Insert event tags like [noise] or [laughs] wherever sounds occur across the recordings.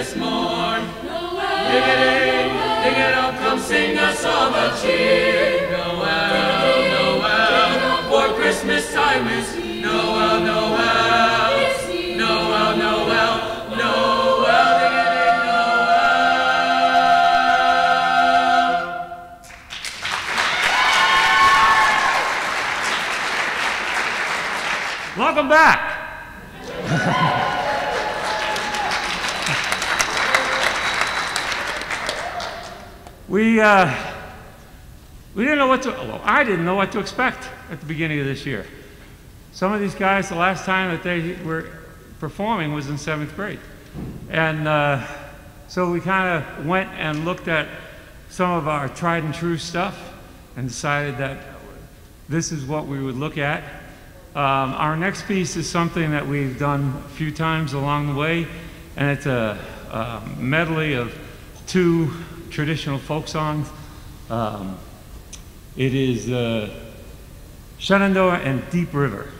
Christmas morn. A ding a dong, come sing a song of cheer. Noel, Noel, for Christmas time is Noel, Noel. Noel, Noel, Noel, a ding, Noel. Welcome back. We, uh, we didn't know what to, well, I didn't know what to expect at the beginning of this year. Some of these guys, the last time that they were performing was in seventh grade. And uh, so we kind of went and looked at some of our tried and true stuff and decided that this is what we would look at. Um, our next piece is something that we've done a few times along the way, and it's a, a medley of two traditional folk songs. Um, it is uh, Shenandoah and Deep River.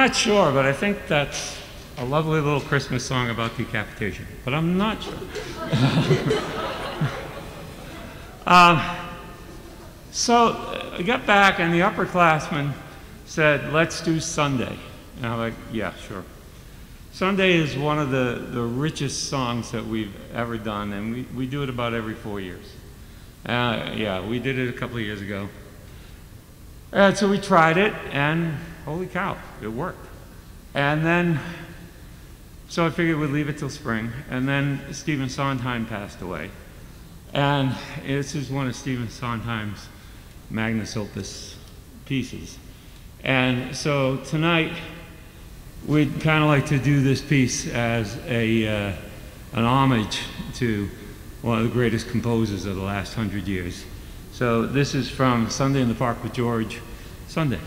Not sure, but I think that's a lovely little Christmas song about decapitation, but I'm not sure. [laughs] um, so uh, I got back, and the upperclassmen said, Let's do Sunday. And I'm like, Yeah, sure. Sunday is one of the, the richest songs that we've ever done, and we, we do it about every four years. Uh, yeah, we did it a couple of years ago. And so we tried it, and holy cow, it worked. And then, so I figured we'd leave it till spring. And then Stephen Sondheim passed away. And this is one of Stephen Sondheim's magnus opus pieces. And so tonight, we'd kind of like to do this piece as a, uh, an homage to one of the greatest composers of the last hundred years. So this is from Sunday in the Park with George, Sunday.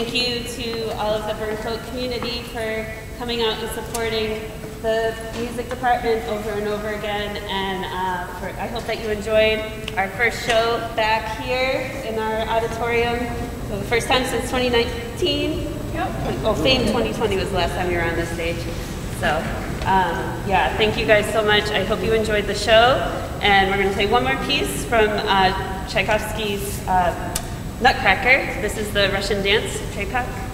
Thank you to all of the Burncoat community for coming out and supporting the music department over and over again. And uh, for, I hope that you enjoyed our first show back here in our auditorium for the first time since 2019. Oh, Fame 2020 was the last time we were on this stage. So, um, yeah, thank you guys so much. I hope you enjoyed the show. And we're going to play one more piece from uh, Tchaikovsky's uh, Nutcracker. This is the Russian dance, Trepak.